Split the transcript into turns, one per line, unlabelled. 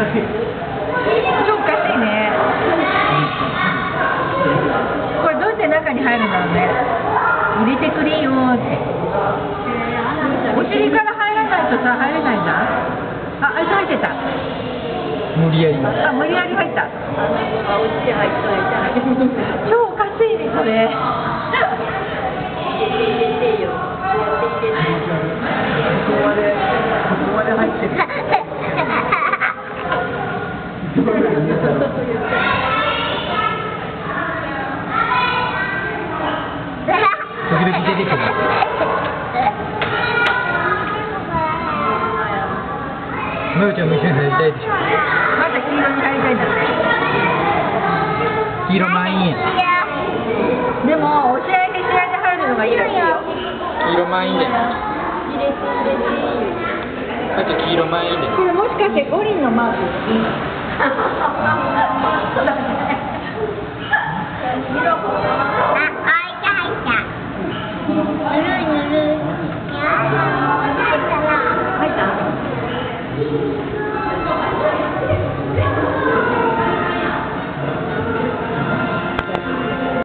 超おかしいね。これどうやって中に入るんだろうね？入れてくれよーって。お尻から入らないとさ入れないん？ああいつ入ってた。
無理やり。
あ無理やり入った。超おかしいねそれ
時々出てくるまゆちゃんも一緒に入りたいで。しょ
また黄色に入りたいんだって
黄色満員
でも押し合で入るのがいいらしいよ
黄色満員で
入れて入れて。
あと黄色満員で
これもしかして五輪のマーク入った